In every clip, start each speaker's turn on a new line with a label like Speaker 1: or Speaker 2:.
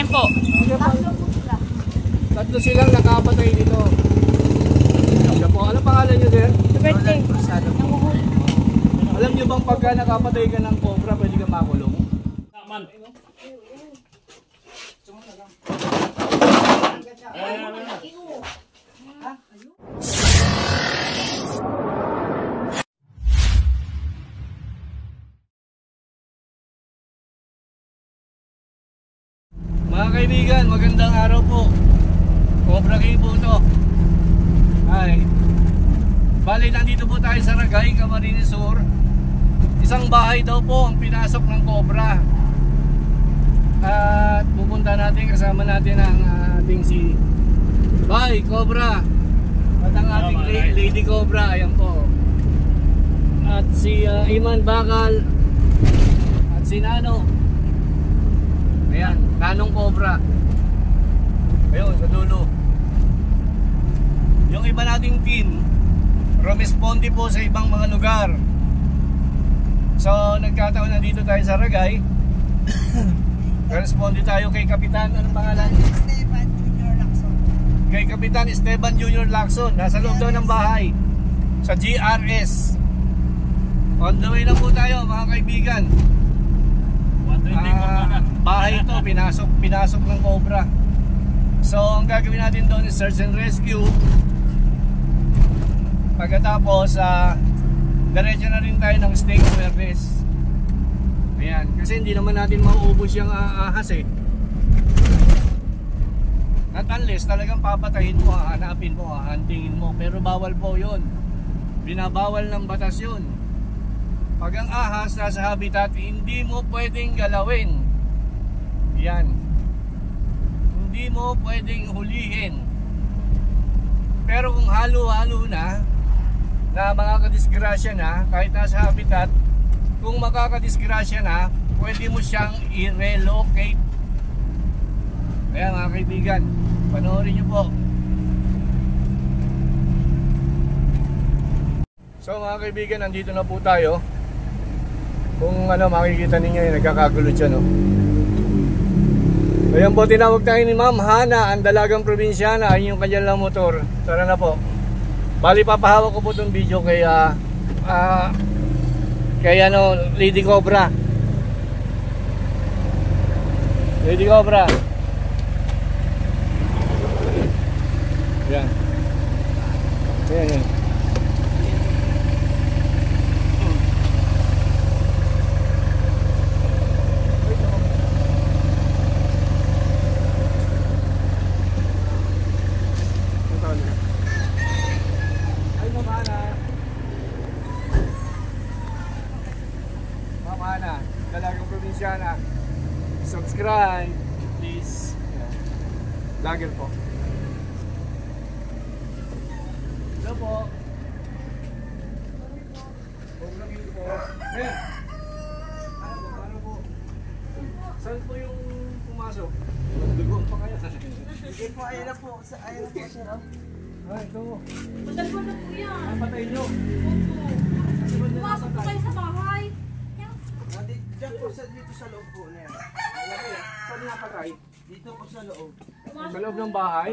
Speaker 1: Ayan po.
Speaker 2: Tatlo silang nakapatay dito. Siya po. Ano pangalan niyo, sir?
Speaker 1: Birthday.
Speaker 2: Alam niyo bang pagka nakapatay ka ng cobra, pwede ka makulong?
Speaker 3: Taman.
Speaker 2: Mga magandang araw po. Cobra K po ito. Hi. Bali, nandito po tayo sa Ragay, Camarines Sur. Isang bahay daw po ang pinasok ng Cobra. At pupunta natin, kasama natin ang ating si Bay Cobra. At ang ating
Speaker 3: Tama,
Speaker 2: la-
Speaker 3: right.
Speaker 2: Lady Cobra, ayan po. At si ah, Iman Bakal. At si Nano. Ayan, Nanong Cobra. Sa dulo. Yung iba nating team, rumesponde po sa ibang mga lugar. So, nagkataon na dito tayo sa Ragay. Responde tayo kay Kapitan, anong pangalan?
Speaker 4: Esteban Junior Lacson.
Speaker 2: Kay Kapitan Esteban Junior Lacson. Nasa loob daw ng bahay. Sa GRS. On the way na po tayo, mga kaibigan.
Speaker 3: 120 uh,
Speaker 2: bahay ito, pinasok, pinasok ng Cobra. So, ang gagawin natin doon is search and rescue. Pagkatapos, ah, diretso na rin tayo ng stake awareness. Ayan, kasi hindi naman natin mauubos yung ah, ahas eh. Not unless talagang papatayin mo, hahanapin mo, hahantingin mo. Pero bawal po yun. Binabawal ng batas yun. Pag ang ahas nasa habitat, hindi mo pwedeng galawin. Yan. Hindi mo pwedeng hulihin. Pero kung halo-halo na, na makakadisgrasya na, kahit nasa habitat, kung makakadisgrasya na, pwede mo siyang i-relocate. Kaya mga kaibigan, panoorin nyo po. So mga kaibigan, nandito na po tayo. Kung ano makikita ninyo nagkakagulo siya no. Ayan po tinawag tayo ni Ma'am Hana, ang dalagang probinsyana, ay yung kanyang lang motor. Tara na po. Bali papahawak ko po itong video kay ah ah, kay ano Lady Cobra. Lady Cobra. Yan. Yan, yan. Ay, mamana. Mamana, dalagang probinsyana. Subscribe, please. Yan. Lager po. Hello po. Yun po. Ano po, ano po? Saan po yung pumasok? Dugo pa kaya.
Speaker 4: Sige po, ayun na po. Sa, ayun na po, sir. oh.
Speaker 2: Ay, ito.
Speaker 1: Madalwa na po yan.
Speaker 2: Ang patay nyo.
Speaker 1: Pumasok po kayo sa bahay.
Speaker 4: Ah, di- Diyan po sa, dito sa loob po na yan.
Speaker 2: Nakatay?
Speaker 4: Dito po sa loob.
Speaker 2: Sa loob ng bahay?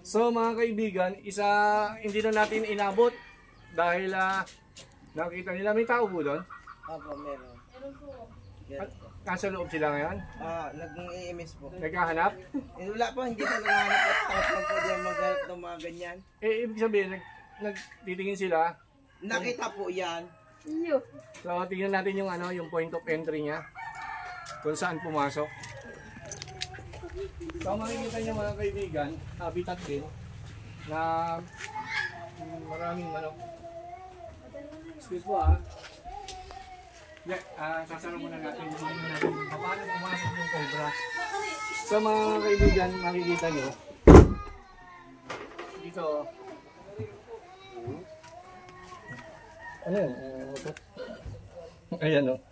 Speaker 2: So mga kaibigan, isa hindi na natin inabot dahil ah, nakita nila may tao po doon.
Speaker 4: Apo, meron. Yan.
Speaker 2: At nasa loob sila ngayon.
Speaker 4: Ah, nag-EMS po.
Speaker 2: Naghahanap.
Speaker 4: Eh, wala po, hindi na naghahanap at tapos po din maghanap ng mga ganyan.
Speaker 2: Eh ibig sabihin, nag, nagtitingin sila.
Speaker 4: Nakita po yan.
Speaker 2: So tingnan natin yung ano, yung point of entry niya. Kung saan pumasok. So makikita niyo mga kaibigan, habitat din na mm, maraming manok. Excuse po ah. Yeah, ah, sasara muna natin yung ano paano pumasok yung cobra. So mga kaibigan, makikita niyo dito ano yun? Ayan o.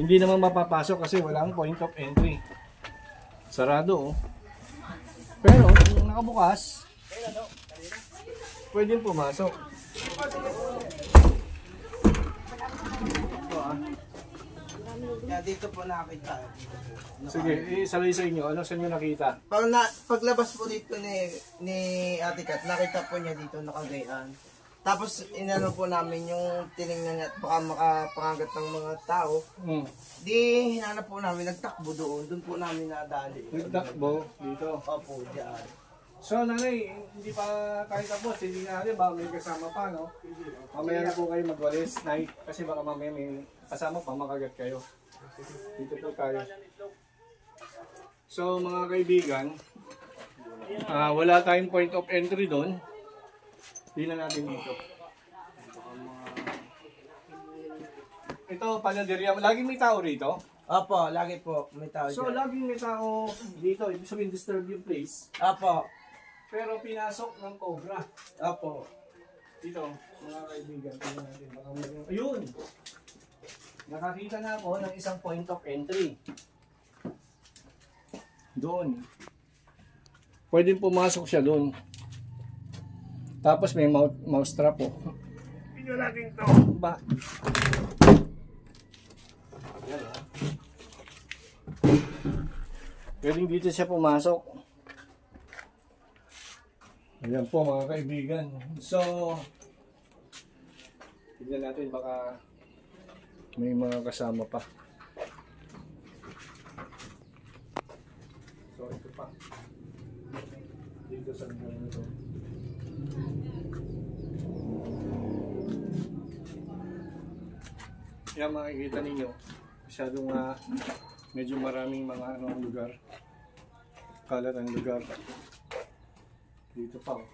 Speaker 2: Hindi naman mapapasok kasi walang point of entry. Sarado oh. Pero kung nakabukas, pwedeng pumasok. Ito ah.
Speaker 4: Kaya dito po po.
Speaker 2: Sige, isalay sa inyo. Ano saan nyo nakita?
Speaker 4: Pag na, paglabas po dito ni, ni Ate Kat, nakita po niya dito nakagayan. Tapos inano po namin yung tinignan niya at baka makapangagat ng mga tao.
Speaker 2: Hmm.
Speaker 4: Di hinanap po namin, nagtakbo doon. Doon po namin nadali.
Speaker 2: Nagtakbo dito.
Speaker 4: Opo, diyan.
Speaker 2: So, nanay, hindi pa tayo tapos. Hindi na natin, baka may kasama pa, no? Mamaya na po kayo magwalis, night. Kasi baka mamaya may kasama pa, makagat kayo. Dito po tayo. So, mga kaibigan, ah, wala tayong point of entry doon. Tingnan natin dito. Ito, panaderia. Laging may tao rito.
Speaker 4: Opo, lagi po may tao
Speaker 2: So,
Speaker 4: dyan.
Speaker 2: laging may tao dito. Ibig sabihin, disturb yung place.
Speaker 4: Opo,
Speaker 2: Pero pinasok ng cobra.
Speaker 4: opo.
Speaker 2: Dito, mga kaibigan, tingnan natin. Baka may... Ayun! Nakakita na ako ng isang point of entry. Doon. Pwedeng pumasok siya doon. Tapos may mouse, mouse trap po. Tingnan natin to. Ba? Yan, ah. Pwedeng dito siya pumasok. Ayan po mga kaibigan. So, tignan natin baka may mga kasama pa. So, ito pa. Dito sa na ito. Yan makikita ninyo. Masyadong ah, medyo maraming mga ano ang lugar. Kalat ang lugar. Dito pa oh.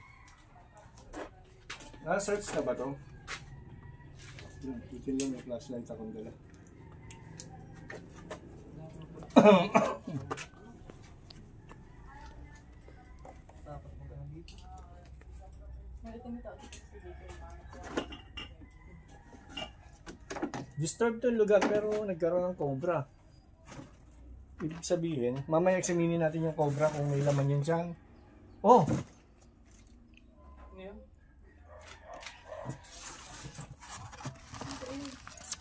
Speaker 2: Na-search na ba to? Yan, Titin lang may flashlight akong dala. Disturbed to yung lugar pero nagkaroon ng cobra. Ibig sabihin, mamaya examinin natin yung cobra kung may laman yun dyan. Oh!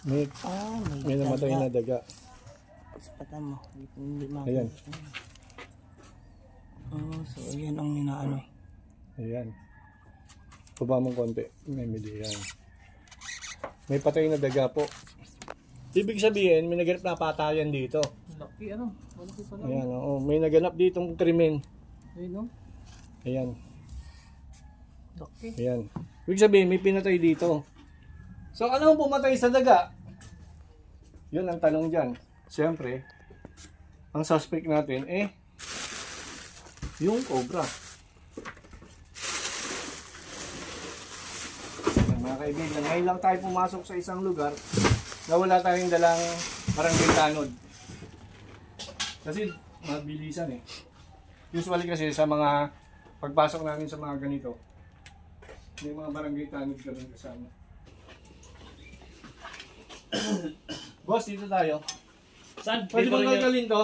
Speaker 2: May,
Speaker 4: Ah,
Speaker 2: may namatay na daga.
Speaker 4: Patan mo, hindi mo.
Speaker 2: Ayan.
Speaker 4: Oh, so yan ang inaano.
Speaker 2: Ayan. Baba mong konti. May midi yan. May patay na daga po. Ibig sabihin, may naganap na patayan dito.
Speaker 3: Laki ano? Malaki pa
Speaker 2: Ayan, oo. May naganap ditong krimen.
Speaker 3: Ayun no?
Speaker 2: Ayan.
Speaker 3: Laki.
Speaker 2: Ayan. Ibig sabihin, may pinatay dito. So, ano ang pumatay sa daga? Yun ang tanong dyan. Siyempre, ang suspect natin, eh, yung cobra. Mga kaibigan, ngayon lang tayo pumasok sa isang lugar na wala tayong dalang barangay tanod. Kasi mabilisan eh. Usually kasi sa mga pagpasok namin sa mga ganito, may mga barangay tanod kami kasama. Boss, dito tayo.
Speaker 3: Saan?
Speaker 2: Pwede bang gagawin to?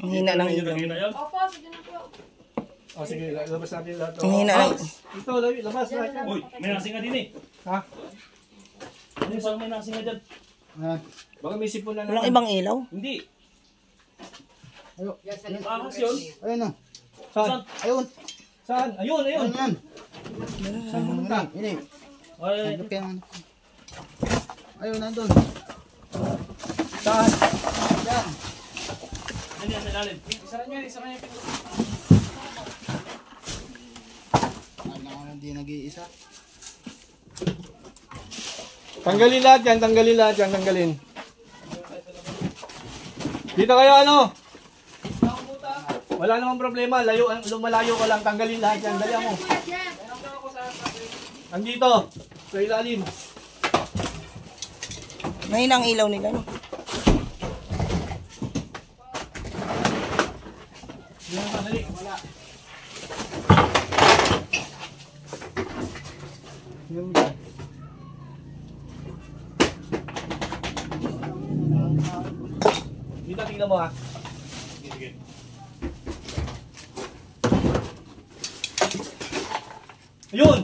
Speaker 4: Ang hina ng
Speaker 3: yan?
Speaker 1: Opo, sige na po.
Speaker 2: O sige, labas natin lahat.
Speaker 4: Ang hina
Speaker 2: Ah,
Speaker 4: ng...
Speaker 2: Ito, labas lahat. yan.
Speaker 3: Uy, may nasing nga din eh.
Speaker 2: Ha?
Speaker 3: Ano yung may nasing nga dyan?
Speaker 2: Baka may sipon na
Speaker 4: Walang
Speaker 2: naman.
Speaker 4: ibang ilaw?
Speaker 3: Hindi. Ahas yun.
Speaker 5: Ayun na.
Speaker 2: Saan?
Speaker 5: Ayun.
Speaker 2: Saan? Ayun, ayun.
Speaker 5: Ayun yan.
Speaker 2: Saan pumunta?
Speaker 5: Ini.
Speaker 3: Ay,
Speaker 5: Ano kaya ano? Ayun, nandun.
Speaker 2: Saan?
Speaker 5: Yan.
Speaker 3: ano yan sa ilalim?
Speaker 5: Ano ako hindi nag-iisa.
Speaker 2: Tanggalin lahat yan, tanggalin lahat yan, tanggalin. Dito kayo ano? Wala namang problema, layo, lumalayo ko lang, tanggalin lahat yan, dali mo. Andito, sa ilalim.
Speaker 4: Mahina ang ilaw nila, no?
Speaker 2: Yan, dali, wala. Yan yan. Dito, tingnan mo ha. Ayun!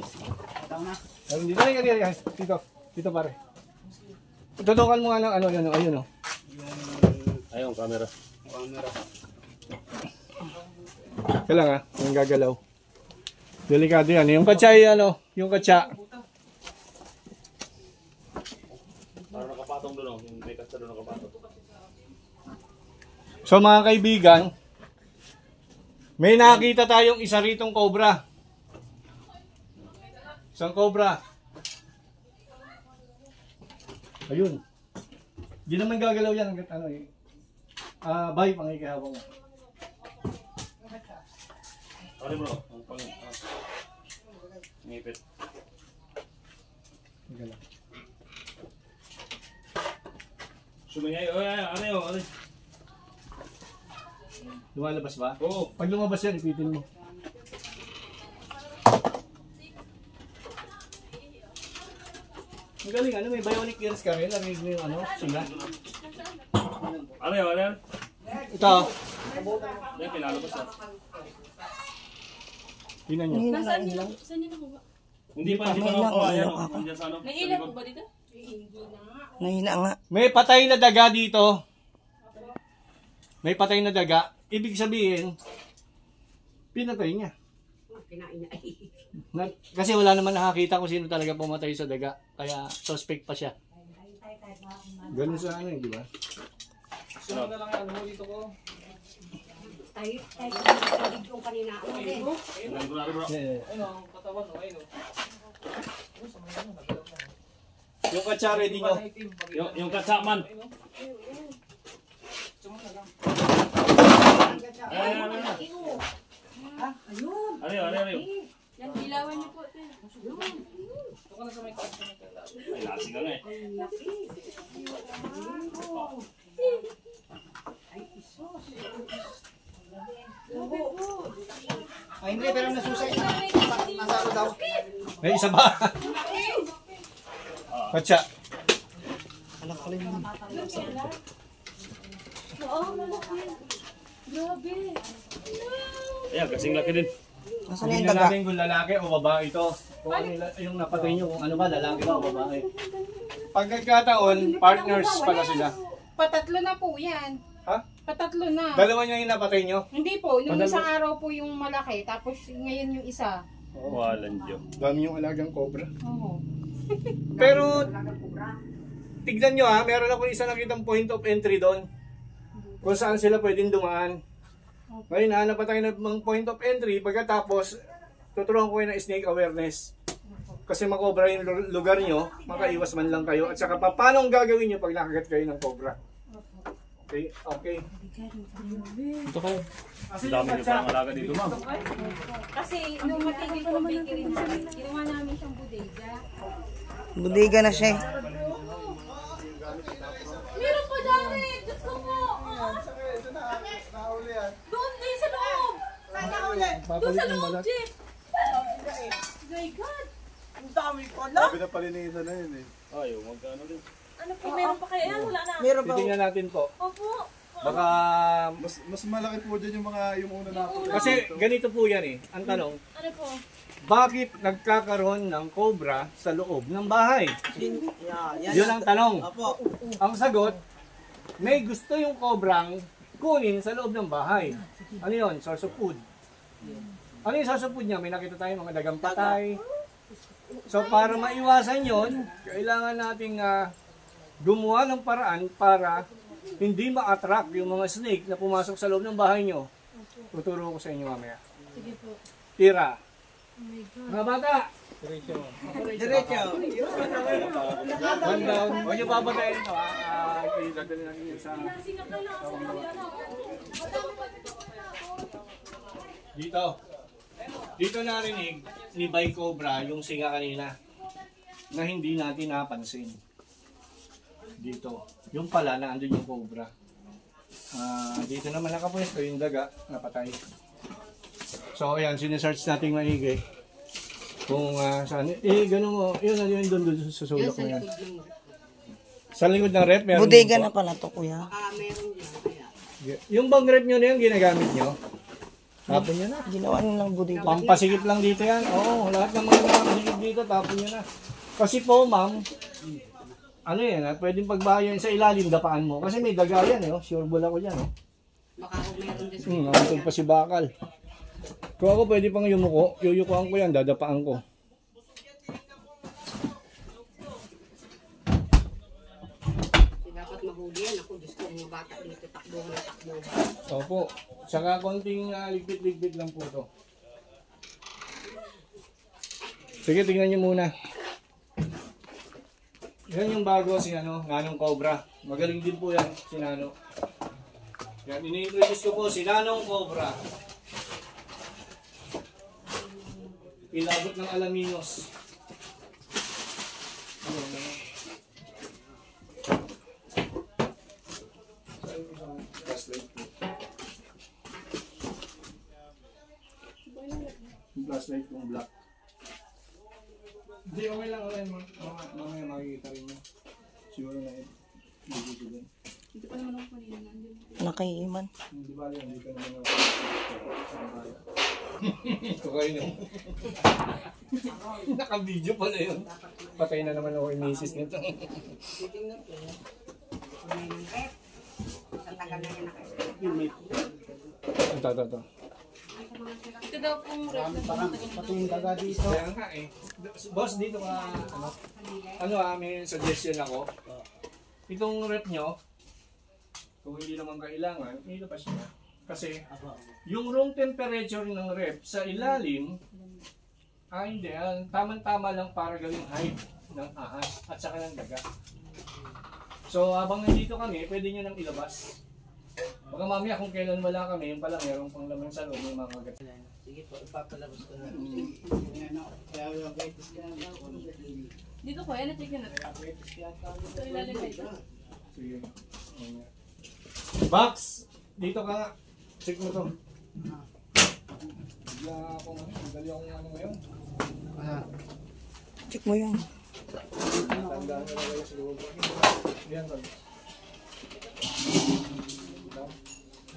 Speaker 2: Ayun, ayun. Dito, dito pare. Tutukan mo nga ng ano, ano, ayun o.
Speaker 3: Ayun, camera.
Speaker 5: Camera.
Speaker 2: Kailang ah, yung gagalaw. Delikado yan. Yung katsa ay ano, yung katsa.
Speaker 3: Parang nakapatong doon, oh. Yung may kasta doon nakapatong.
Speaker 2: So mga kaibigan, may nakita tayong isa ritong cobra. Isang cobra. Ayun. Di naman gagalaw yan hanggat ano eh. Ah, bye pangikihawang mo.
Speaker 3: Ano bro? Ang pang... Ngipit.
Speaker 2: Gagalaw.
Speaker 3: Sumingay. Oh? Ano yun?
Speaker 2: Lumalabas ba?
Speaker 3: Oo.
Speaker 2: Pag lumabas yan, ipitin mo. Ang galing, ano, may bionic ears ka rin. Narinig mo yung ano, sila.
Speaker 3: Ano yun? Ano yun?
Speaker 2: Ito,
Speaker 3: Hindi, pinalabas ah.
Speaker 2: tingnan nyo.
Speaker 1: Nasaan niyo? Saan niyo nakuha?
Speaker 3: Hindi pa, hindi pa ako. Nandiyan sa ano? Likod.
Speaker 1: po ba dito?
Speaker 4: Nahina nga.
Speaker 2: May patay na daga dito. May patay na daga. Ibig sabihin, pinatay niya. Na, kasi wala naman nakakita kung sino talaga pumatay sa daga. Kaya suspect pa siya. Ganun sa ano eh, di ba?
Speaker 3: Tingnan ko na rin, bro.
Speaker 2: Yeah. Yung katsa ready nyo.
Speaker 3: Yung, yung katsaman. Ayan, ayan, ayan. Ano yun? Ano yun? Yun?
Speaker 1: Yan, ilawan niyo po. ate.
Speaker 3: Ay, lasing ka nga eh.
Speaker 5: Ay, hindi, pero nasusay. Nasaro daw.
Speaker 2: May isa ba? katsa.
Speaker 5: Anak ko lang.
Speaker 1: Oo, malaki. Grabe.
Speaker 3: Ayan, kasing laki din.
Speaker 4: Nasaan na yung
Speaker 2: Tingnan
Speaker 4: daga?
Speaker 2: natin kung lalaki o babae ito. Kung ano yung, yung napatay nyo, kung ano ba, lalaki ba o babae. Pagkakataon, partners pala sila.
Speaker 6: Patatlo na po yan.
Speaker 2: Ha?
Speaker 6: Patatlo na.
Speaker 2: Dalawa niya yung napatay nyo?
Speaker 6: Hindi po, nung isang araw po yung malaki, tapos ngayon yung isa.
Speaker 3: Walang Diyo.
Speaker 2: Dami yung alagang cobra.
Speaker 6: Oo.
Speaker 2: Pero, tignan nyo ha, meron ako isa nakitang point of entry doon. Kung saan sila pwedeng dumaan. Ngayon, hanap pa tayo ng point of entry. Pagkatapos, tuturuan ko kayo ng snake awareness. Kasi makobra yung lu- lugar nyo, makaiwas man lang kayo. At saka, pa- paano ang gagawin nyo pag nakagat kayo ng cobra? Okay, okay. Ito kayo.
Speaker 3: Ang dami niyo parang alaga dito, ma'am.
Speaker 6: Kasi nung matigil po bakery namin, ginawa namin siyang bodega.
Speaker 4: Budiga na siya eh.
Speaker 1: Meron pa dami. Gusto mo. Ah. Doon din sa loob. Doon sa loob. My God.
Speaker 3: Ay, oh, magkano din.
Speaker 1: Ano po, meron pa kayo? Ayan, wala na.
Speaker 4: Meron ba?
Speaker 2: Titingnan natin po.
Speaker 1: Opo.
Speaker 2: Baka,
Speaker 5: Mas, mas malaki po dyan yung mga, yung una na
Speaker 2: kasi ganito po yan eh. Ang tanong,
Speaker 1: Ano po?
Speaker 2: bakit nagkakaroon ng cobra sa loob ng bahay?
Speaker 4: Yeah.
Speaker 2: Yun ang tanong.
Speaker 4: Apo.
Speaker 2: Ang sagot, may gusto yung kobrang kunin sa loob ng bahay. Ano yun? Source of food. Ano yung food niya? May nakita tayo mga dagang patay. So para maiwasan yon, kailangan nating ah, gumawa ng paraan para hindi ma-attract yung mga snake na pumasok sa loob ng bahay nyo. Tuturo ko sa inyo mamaya.
Speaker 1: Sige po.
Speaker 2: Tira.
Speaker 1: Oh.
Speaker 2: Mga bata!
Speaker 4: Diretso.
Speaker 2: One down. Huwag niyo babatayin ito. ah. Ah, Dadalhin natin yun sa...
Speaker 1: Singap na lang ako. Ano? Madami pa dito.
Speaker 2: Dito. Narinig ni Bay Cobra yung singa kanina na hindi natin napansin. Dito. Yung pala na andun yung cobra. Ah, dito naman nakapwesto yung daga napatay. So ayan, sinesearch natin maigi. Kung ah, saan, eh ganun mo, yun yun doon doon sa sulok mo yan. Sa likod ng rep, meron din
Speaker 4: na pala to kuya.
Speaker 2: Yung bang rep nyo na yun, ginagamit nyo? Tapon nyo na.
Speaker 4: Ginawa nyo ng budiga.
Speaker 2: Pampasigip lang dito yan. Oo, lahat ng mga nakasigip dito, tapon nyo na. Kasi po, ma'am, ano yan, ha? pwedeng pagbahayan sa ilalim, dapaan mo. Kasi may daga yan, eh, oh. sure ball ako dyan. Oh.
Speaker 6: Baka kung meron din.
Speaker 2: Hmm, nakatog pa si Bakal. Kung ako pwede pang yumuko, yuyukuhan ko yan, dadapaan ko.
Speaker 6: Dapat mahuli yan. Ako, Diyos ko, mga bata dito.
Speaker 2: Opo. Saka konting ah, ligpit-ligpit lang po to. Sige, tingnan nyo muna. Yan yung bago si ano, Nanong Cobra. Magaling din po yan, si Nano. Yan, ini-introduce ko po si Nanong Cobra. Ilabot ng Alaminos. Ano, ano? Flashlight po. Yung flashlight kong black. Hindi, okay lang, okay. Mga, mga, mamaya makikita rin nyo. Siguro na yun. Hindi ko din.
Speaker 4: Nakaiman.
Speaker 2: Hindi ba yan, hindi ka naman ako. Ito kayo no. Naka-video pala yun. Patay na naman ako yung misis nito.
Speaker 4: Titingnan po.
Speaker 6: Sa tagal na yan nakasya.
Speaker 2: Ito, ito, ito.
Speaker 6: Ito daw pong na
Speaker 5: Parang pati yung daga dito.
Speaker 2: Kaya nga eh. Boss, dito ka, ano, ano ah, may suggestion ako. Itong rep nyo, kung hindi naman kailangan, ilabas nyo. Kasi, yung room temperature ng rep sa ilalim, ah hindi, ah, tamang-tama lang para gawing height ng ahas at saka ng daga. So, habang nandito kami, pwede nyo nang ilabas. Baka mamaya kung kailan wala kami, yung pala meron pang laman sa loob ng mga kagat.
Speaker 4: Sige po, ipapalabas ko na.
Speaker 6: Dito ko, yan na-check na. Ito ilalim na ito.
Speaker 2: Sige. Box! Dito ka nga. Check mo to. Bigla ako ano, akong ano ngayon.
Speaker 4: Check mo yan.
Speaker 2: Tandaan na lang sa loob. Yan.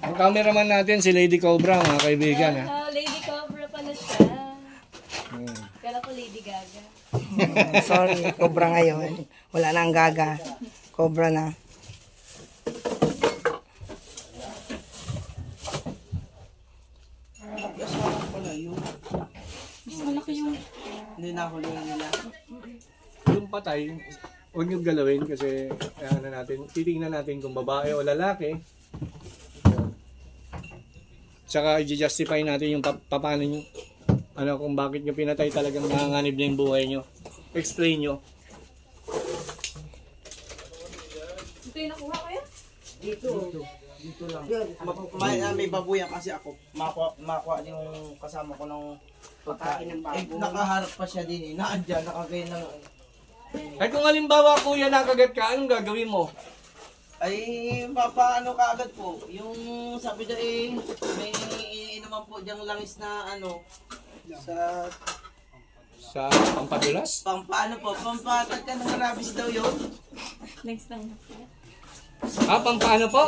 Speaker 2: Ang cameraman natin si Lady Cobra, mga kaibigan. Ha?
Speaker 6: Ah, Lady Cobra pala siya.
Speaker 2: Hmm.
Speaker 6: Kala ko Lady Gaga.
Speaker 4: Sorry, cobra ngayon. Wala na ang gaga. Cobra na.
Speaker 6: Mas malaki yung...
Speaker 4: Hindi na huli nila.
Speaker 2: Yung patay, huwag niyong galawin kasi ano natin, titingnan natin kung babae o lalaki. Tsaka i-justify natin yung pa paano nyo, ano kung bakit nyo pinatay talagang nanganganib na yung buhay nyo. Explain nyo.
Speaker 6: Ito yung nakuha ko yan?
Speaker 4: Dito. Dito lang. May, ah, may babuyan kasi ako. Makuha, makuha yung kasama ko ng pagkain. Eh, nakaharap pa siya din eh. Naandyan, nakagay ng...
Speaker 2: Ay kung halimbawa kuya nakagat ka, anong gagawin mo?
Speaker 4: Ay, papaano ka agad po? Yung sabi na eh, may inuman po diyang langis na ano, sa
Speaker 2: Sa pampadulas?
Speaker 4: pampaano po, pampatag ka ng rabies daw yun.
Speaker 6: Next lang.
Speaker 2: Ah, pampaano po?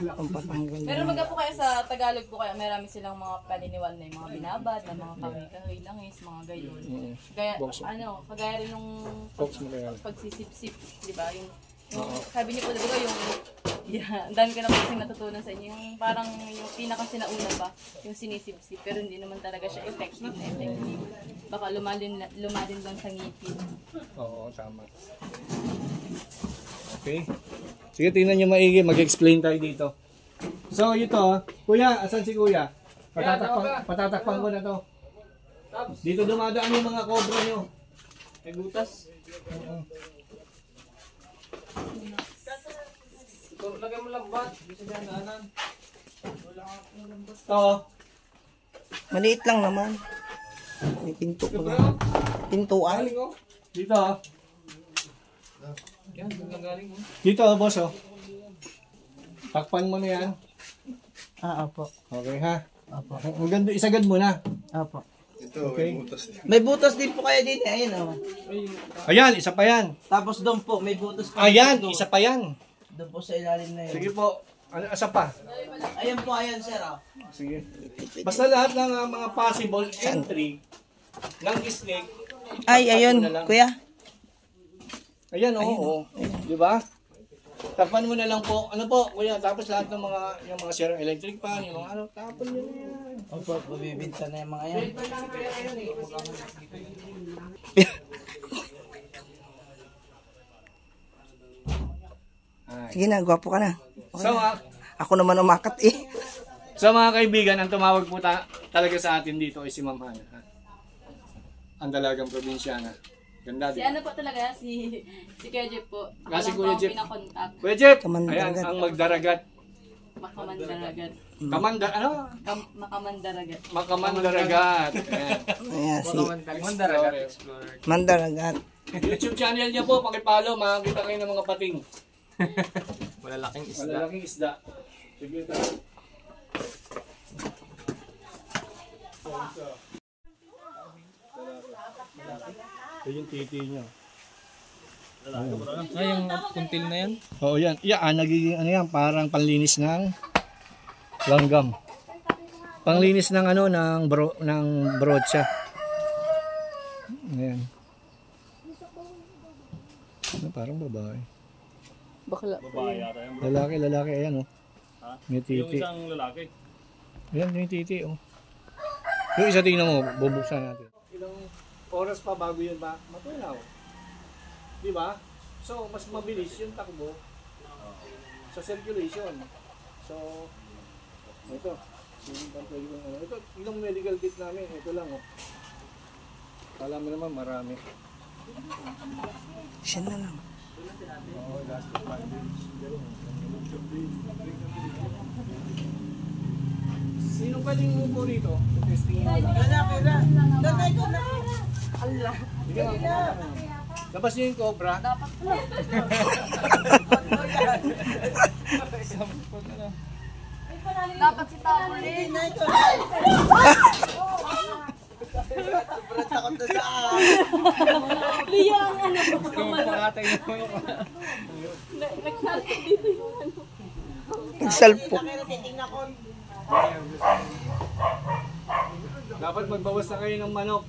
Speaker 4: Pampatanggal.
Speaker 6: Pero magka po kayo sa Tagalog po kayo, marami silang mga paniniwal na yung mga binabad, na mga kahoy-kahoy, langis, mga gayon.
Speaker 2: Mm.
Speaker 6: Kaya,
Speaker 2: Box.
Speaker 6: ano, kagaya rin nung
Speaker 2: yan.
Speaker 6: pagsisip-sip, di ba? Yung, yung sabi niyo po, di ba, yung, yeah, ang dami ko na po kasing natutunan sa inyo. Yung parang yung pinakang sinauna pa, yung sinisip-sip, pero hindi naman talaga siya effective na effective. Baka lumalin, lumalin lang sa ngipin.
Speaker 2: Oo, tama. Okay. Sige, tingnan nyo maigi. Mag-explain tayo dito. So, ito. Kuya, asan si kuya? Patatakpan, patatakpan ko na to. Dito dumadaan yung mga cobra nyo. May butas. Oo. Lagay mo lang ba? Bisa dyan daanan. Ito.
Speaker 4: Maliit lang naman. May pinto Pintuan.
Speaker 2: oh. Dito ah. Yan, doon galing oh. Dito ah, boss oh. Takpan mo na yan.
Speaker 4: Ah, opo.
Speaker 2: Okay ha.
Speaker 4: Opo.
Speaker 2: Hanggang doon, isagad mo na.
Speaker 4: Opo.
Speaker 2: Okay.
Speaker 4: May butas din po kaya din eh. Ayun oh.
Speaker 2: Ayan, isa pa yan.
Speaker 4: Tapos doon po, may butas pa.
Speaker 2: Ayan,
Speaker 4: doon.
Speaker 2: isa pa yan.
Speaker 4: Doon po sa ilalim na yun.
Speaker 2: Sige po. Ano, asa pa?
Speaker 4: Ayan po, ayan sir oh.
Speaker 2: Sige. Basta lahat ng uh, mga possible entry ng snake.
Speaker 4: Ay, ayun,
Speaker 2: lang.
Speaker 4: kuya.
Speaker 2: Ayan, oo. oo. Di ba? Tapan mo na lang po. Ano po, kuya, tapos lahat ng mga yung mga sirang electric fan, yung mga ano, tapon nyo na yan.
Speaker 4: Opo, mabibinta na yung mga yan.
Speaker 2: Eh.
Speaker 4: Sige na, gwapo ka na.
Speaker 2: So, ah,
Speaker 4: Ako naman umakat eh.
Speaker 2: Sa mga kaibigan, ang tumawag po ta- talaga sa atin dito ay si Ma'am Hana. ha? Ang dalagang probinsyana. Ganda
Speaker 6: Si
Speaker 2: din.
Speaker 6: ano po talaga, si, si Kuya Jeff po. Ako
Speaker 2: Ah, si
Speaker 6: lang
Speaker 2: Kuya
Speaker 6: po ang
Speaker 2: Jeff.
Speaker 6: pinakontak.
Speaker 2: Kuya Jeff,
Speaker 4: Kamandaragat.
Speaker 2: ayan, ang magdaragat.
Speaker 6: Makamandaragat.
Speaker 2: Kamanda, ano?
Speaker 6: Kam- makamandaragat.
Speaker 2: Makamandaragat. Ayan.
Speaker 4: Ayan, si
Speaker 2: Mandaragat.
Speaker 4: Mandaragat.
Speaker 2: YouTube channel niya po, pakipalo, makakita kayo ng mga pating.
Speaker 5: Malalaking isda.
Speaker 2: Malalaking isda. Sige, tara. Ito yung titi niya.
Speaker 5: Ah, yung kuntil na yan?
Speaker 2: Oo, yan. Yeah, ah, nagiging ano yan, parang panlinis ng langgam. Panglinis ng ano ng bro ng brocha. Ayan. Ano, parang babae.
Speaker 6: Bakla.
Speaker 3: Babae yata yan.
Speaker 2: Lalaki, lalaki, ayan oh.
Speaker 3: Ha?
Speaker 2: May
Speaker 3: Yung
Speaker 2: titi.
Speaker 3: isang lalaki.
Speaker 2: Ayan, yung titi oh. Yung isa tingnan mo, bubuksan natin. Oras pa bago yun ba matunaw? Di ba? So, mas mabilis yung takbo sa circulation. So, ito. Yung ko, ano. Ito, ilang medical kit namin. Ito lang oh. Kala mo naman marami.
Speaker 4: Siya na lang.
Speaker 2: Oo, last bandage. Sino pwedeng umupo rito? Testing mo.
Speaker 6: Allah.
Speaker 2: Hindi ka nga Labas niyo yung cobra.
Speaker 6: Dapat po. Dapat si Tapulin. Liya ang ano.
Speaker 5: Yung pangatay mo yung...
Speaker 6: Nagsalto dito yung ano.
Speaker 2: Dapat magbawas na kayo ng manok.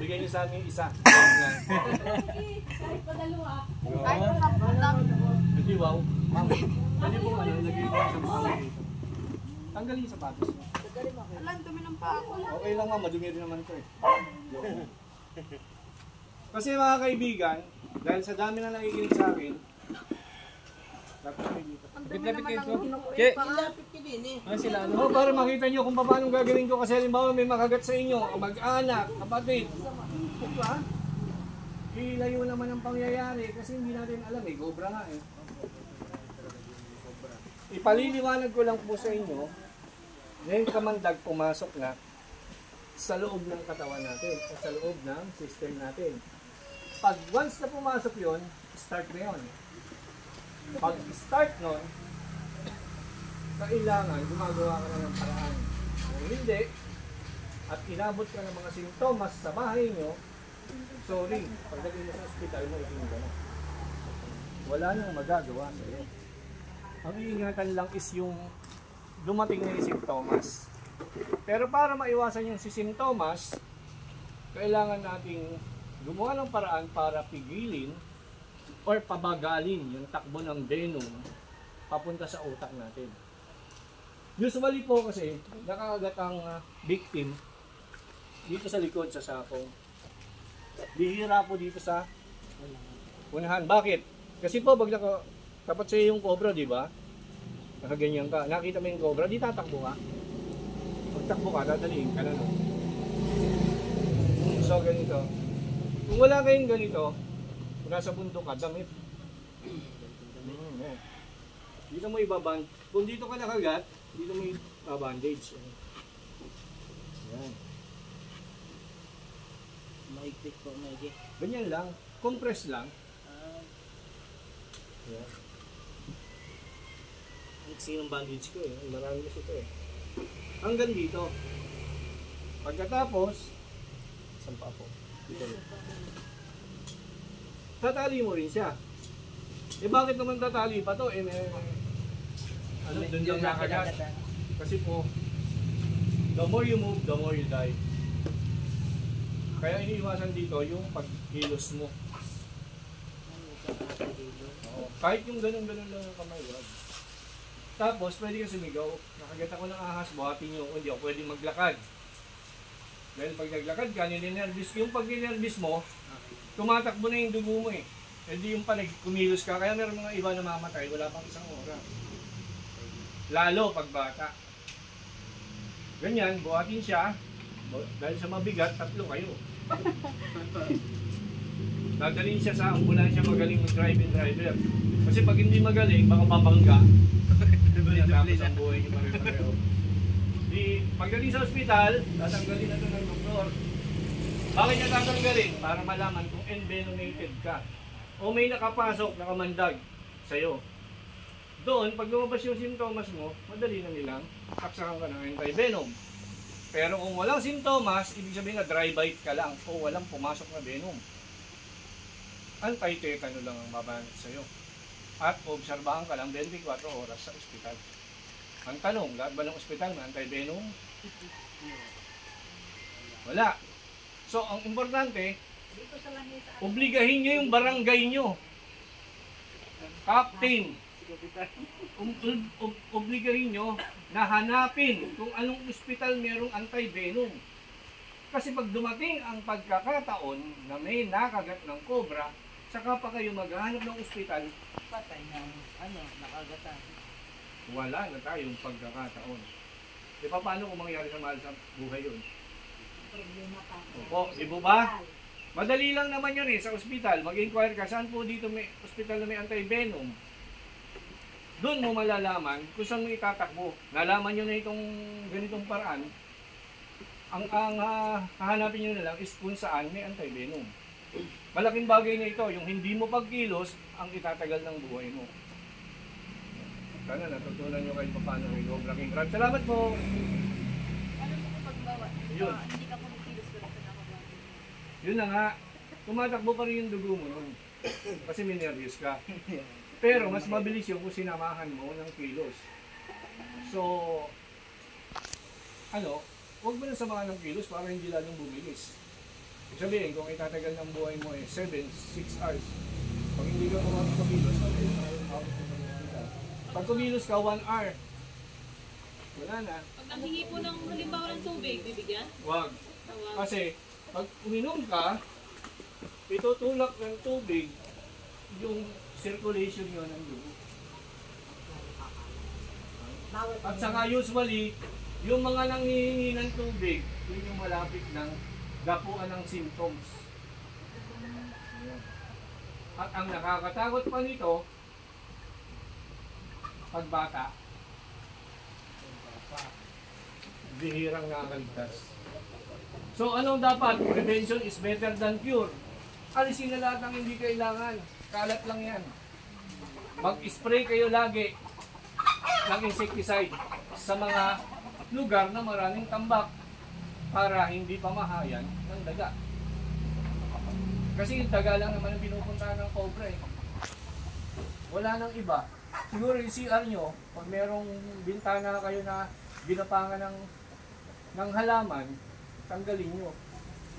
Speaker 2: Bigyan niyo sa amin isa.
Speaker 6: Ay, kapatang.
Speaker 2: Hindi wow. Pwede po ano, ko sa mga. Tanggalin yung sapatos mo.
Speaker 6: Alam, dumi ng pa ako.
Speaker 2: Okay lang ma'am, madumi rin naman ito eh. Kasi mga kaibigan, dahil sa dami na nakikinig sa akin, dapat kayo dito.
Speaker 5: Lapit-lapit kayo ito. Che! Ano sila? Ano?
Speaker 2: Oh, para makita nyo kung paano gagawin ko kasi halimbawa may makagat sa inyo, mag-anak, kapatid. Diba? Ilayo naman ang pangyayari kasi hindi natin alam eh, cobra nga eh. Ipaliliwanag ko lang po sa inyo, ngayon kamandag pumasok na sa loob ng katawan natin, o sa loob ng system natin. Pag once na pumasok yon, start na yon. Pag start nun, kailangan gumagawa ka na ng paraan. Kung hindi, at inabot ka ng mga sintomas sa bahay nyo, sorry, pagdating mo sa ospital mo, itinga ka na. Wala nang magagawa sa iyo. Ang iingatan lang is yung dumating na yung sintomas. Pero para maiwasan yung si sintomas, kailangan nating gumawa ng paraan para pigilin or pabagalin yung takbo ng venom papunta sa utak natin. Usually po kasi, nakakagat ang ah, victim dito sa likod sa sakong. Bihira po dito sa unahan. Bakit? Kasi po, pag naka, tapat sa yung cobra, di ba? Nakaganyan ka. Nakita mo yung cobra, di tatakbo ka. Pag takbo ka, dadaliin ka na. No? So, ganito. Kung wala kayong ganito, kung nasa bundok ka, damit. Mm, oh. Dito mo ibaband. Kung dito ka nakagat, dito mo ibabandage. Yan.
Speaker 4: Maigpit po, Maggie.
Speaker 2: Ganyan lang. Compress lang. Yan. Iksi ng bandage ko eh. Marami kasi ito eh. Hanggang dito. Pagkatapos, sampa po. Dito rin. Tatali mo rin siya. Eh bakit naman tatali pa to? Eh may, ano, dun yung nakagat. Kasi po, the more you move, the more you die. Kaya iniiwasan dito yung pagkilos mo. Oo. Kahit yung ganun-ganun lang ang kamay, wag. Tapos, pwede ka sumigaw. Nakagat ako ng ahas, buhatin niyo ako. Hindi ako pwedeng maglakad. Dahil pag naglakad ka, ninenervis yung pag ninenervis mo, tumatakbo na yung dugo mo eh. Hindi yung pala kumilos ka. Kaya meron mga iba na mamatay, wala pang isang oras. Lalo pag bata. Ganyan, buhatin siya. Dahil sa mabigat, tatlo kayo. Dadalhin siya sa ambulansya magaling mag-drive and driver. Kasi pag hindi magaling, baka babangga. Tapos ang buhay niyo pare-pareho. Di, pagdating sa ospital, tatanggalin na ito ng doktor. Bakit niya tatanggalin? Para malaman kung envenomated ka. O may nakapasok, nakamandag sa'yo. Doon, pag lumabas yung sintomas mo, madali na nilang saksakan ka ng anti-venom. Pero kung walang sintomas, ibig sabihin na dry bite ka lang o walang pumasok na venom. Anti-tetano lang ang babanat sa'yo. At obserbahan ka lang 24 oras sa ospital. Ang tanong, lahat ba ng ospital may anti-venom? Wala. So, ang importante, obligahin nyo yung barangay nyo. Captain, um, obligahin nyo na hanapin kung anong ospital merong anti-venom. Kasi pag dumating ang pagkakataon na may nakagat ng cobra, saka pa kayo maghahanap ng ospital,
Speaker 1: Patay ng ano, nakagatan.
Speaker 2: wala na tayong pagkakataon. Di ba paano kung mangyari sa mahal sa buhay yun? Opo, di ba ba? Madali lang naman yun eh, sa ospital. Mag-inquire ka, saan po dito may ospital na may anti-venom? Doon mo malalaman kung saan mo itatakbo. Nalaman nyo na itong ganitong paraan. Ang, ang ah, hahanapin nyo na lang is kung saan may anti-venom. Malaking bagay na ito, yung hindi mo pagkilos, ang itatagal ng buhay mo. Sana natutunan nyo kahit paano may Cobra King Crab. Salamat po!
Speaker 6: Ano po kung pagbawa?
Speaker 2: Yun.
Speaker 6: Hindi ka pero ito nakabawa.
Speaker 2: Yun na nga, tumatakbo pa rin yung dugo mo nun. Kasi may nervous ka. Pero mas mabilis yung kung sinamahan mo ng kilos. So, ano, huwag mo na samahan ng kilos para hindi lalong bumilis. Ibig sabihin, kung itatagal ng buhay mo eh, 7, 6 hours. Pag hindi ka hospital. Pag kumilos ka, 1 hour. Wala na.
Speaker 7: Pag nanghingi po ng halimbawa ng tubig, bibigyan?
Speaker 2: Wag.
Speaker 7: Tawag.
Speaker 2: Kasi pag uminom ka, itutulak ng tubig yung circulation yun ng dugo. At saka usually, yung mga nanghihingi ng tubig, yun yung malapit ng dapuan ng symptoms. At ang nakakatakot pa nito, pagbata, bihirang nakakaligtas. So anong dapat? Prevention is better than cure. Alisin na lahat ng hindi kailangan. Kalat lang yan. Mag-spray kayo lagi ng insecticide sa mga lugar na maraming tambak para hindi pamahayan ng daga. Kasi yung daga lang naman ang pinupuntahan ng cobra eh. Wala nang iba. Siguro yung CR nyo, pag merong bintana kayo na ginapangan ng ng halaman, tanggalin nyo.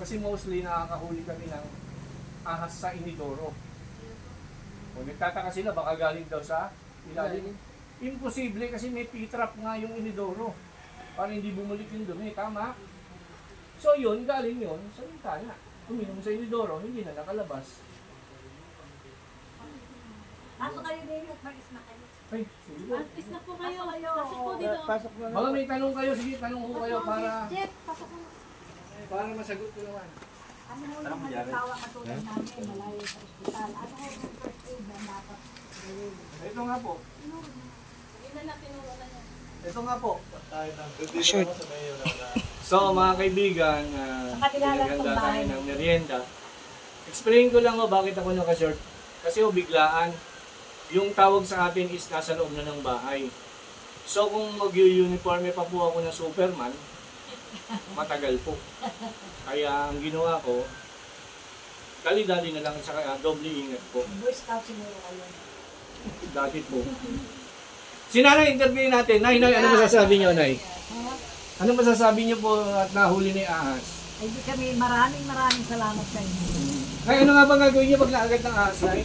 Speaker 2: Kasi mostly nakakahuli kami ng ahas sa inidoro. Kung nagtataka sila, baka galing daw sa ilalim. Imposible kasi may pitrap nga yung inidoro. Para hindi bumalik yung dumi, tama? So yun, galing yun sa bintana. Uminom sa inidoro, hindi na nakalabas.
Speaker 8: Pasok kayo din at mag na kayo.
Speaker 2: Ay, sige po.
Speaker 7: Alis na po kayo.
Speaker 8: Pasok kayo.
Speaker 7: Pasok po dito.
Speaker 1: Pasok na.
Speaker 2: Baka may tanong kayo, sige, tanong ko kayo para
Speaker 8: Jeff, pasok mo.
Speaker 2: para masagot ko naman.
Speaker 8: Ano mo yung mag-asawa katulad namin, malayo sa ospital. Ano mo yung first aid na dapat gawin?
Speaker 2: Ito nga po.
Speaker 6: Yun na na niya.
Speaker 2: Ito nga po.
Speaker 3: Shirt.
Speaker 2: So mga kaibigan, uh, naghanda tayo ng merienda. Explain ko lang o bakit ako naka-short. Kasi o biglaan, yung tawag sa atin is nasa loob na ng bahay. So kung mag-uniforme pa po ako ng Superman, matagal po. Kaya ang ginawa ko, dali-dali na lang sa doble ingat po.
Speaker 8: Boy Scout siguro kayo.
Speaker 2: Dati po. Si Nanay, interview natin. Nay, Nay, ano masasabi niyo, Nay? Ano masasabi niyo po at nahuli ni Ahas?
Speaker 8: Ay di kami maraming maraming salamat sa inyo.
Speaker 2: Ay, ano nga ba gagawin niyo pag naagat ng ahas, Nay?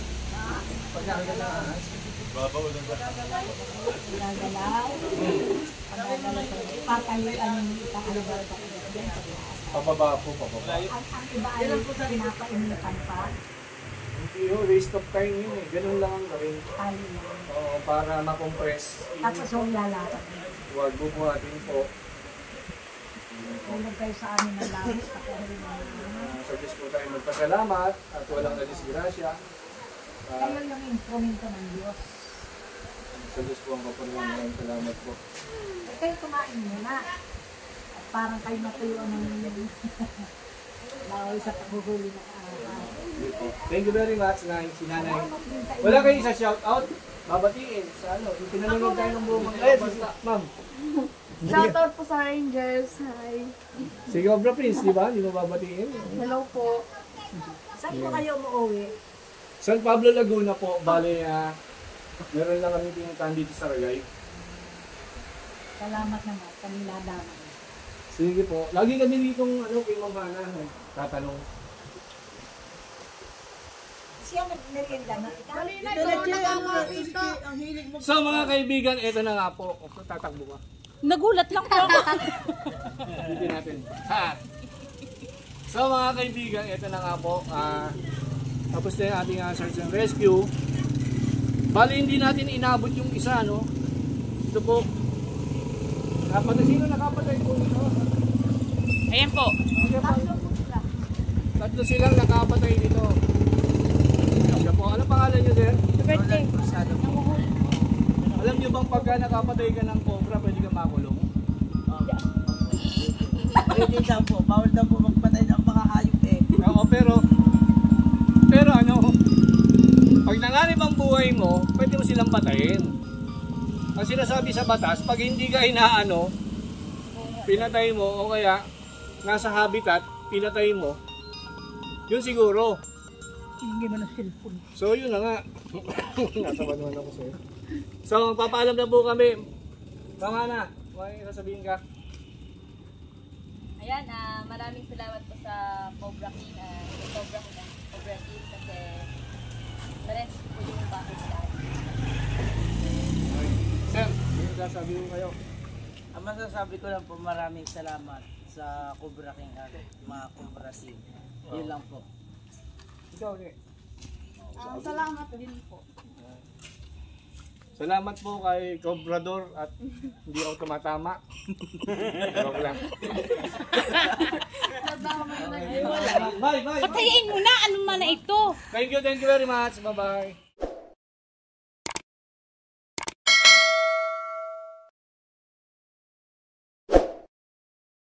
Speaker 2: Pagkakagat ng ahas.
Speaker 3: Babaw na ba?
Speaker 8: Gagalaw. Patayuan yung itaano ba
Speaker 3: Pababa po, pababa.
Speaker 8: Ang, ang iba ay pinapainitan pa.
Speaker 2: Hindi ho, waste of time yun eh. Ganun lang ang gawin.
Speaker 8: Tali lang.
Speaker 2: Oo, para makompress.
Speaker 8: Tapos yung lalakad.
Speaker 2: Huwag bubuhatin po.
Speaker 8: Huwag kayo sa amin ng na
Speaker 2: Uh, sa Diyos po tayo magpasalamat at walang nadisgrasya. Uh,
Speaker 8: Kayo yung instrumento ng Diyos.
Speaker 2: Sa Diyos po ang kapanalang salamat po.
Speaker 8: Eh, kayo kumain muna. At parang kayo natuyo ng bawal sa paghuhuli ng araw.
Speaker 2: Thank you very much, Nay. Si Nanay. Wala kayo isa shout out? Babatiin sa ano? Yung pinanonood tayo ng buong mga basta. Ma'am.
Speaker 6: Shoutout po sa Rangers. Hi.
Speaker 2: Si Cobra Prince, di ba? Hindi mo babatiin?
Speaker 6: Hello po.
Speaker 8: Saan po kayo umuwi?
Speaker 2: San Pablo Laguna po. Bale, ah, meron lang kami pinuntahan dito sa Ragay.
Speaker 8: Salamat naman. Kanila daman.
Speaker 2: Sige po. Lagi kami dito ano, kay Ma'am Hana. eh, Tatanong.
Speaker 8: Siya nag-merienda na ikaw.
Speaker 2: So mga kaibigan, ito na nga po. O, tatakbo ka.
Speaker 7: Nagulat lang po ako.
Speaker 2: Hindi natin. Ha! So mga kaibigan, ito na nga po. Ah, tapos na yung ating ah, search and rescue. Bali hindi natin inabot yung isa, no? Ito po. Kapatay, sino nakapatay po ito?
Speaker 7: Ayan po.
Speaker 2: Tatlo silang nakapatay dito. Siya po. Ano pangalan niyo, sir?
Speaker 6: Birthday.
Speaker 2: Alam niyo bang pagka nakapatay ka ng cobra, pwede ka makulong?
Speaker 4: Pwede daw po, bawal daw po magpatay ng mga hayop eh.
Speaker 2: Oo, pero pag nanganib ang buhay mo, pwede mo silang patayin. Ang sinasabi sa batas, pag hindi ka inaano, pinatay mo o kaya nasa habitat, pinatay mo, yun siguro.
Speaker 8: Hindi mo na cellphone.
Speaker 2: So yun na nga. Nasa ba naman ako sa'yo? So magpapaalam na po kami. Tama na. May sasabihin ka.
Speaker 6: Ayan, ah, maraming salamat po sa Cobra King, ah, yung Cobra King, ah, Cobra King po yung bakit nila.
Speaker 2: Sir, yung sasabihin kayo.
Speaker 4: Ang masasabi ko lang po maraming salamat sa Cobra King at mga Cobra King. Yun lang po.
Speaker 2: Ikaw, eh.
Speaker 6: Ah, salamat din po.
Speaker 2: Salamat po kay Cobrador at hindi ako tumatama. Joke lang. Bye, bye.
Speaker 7: Patayin mo na. Ano man na ito?
Speaker 2: Thank you, thank you very much. Bye-bye.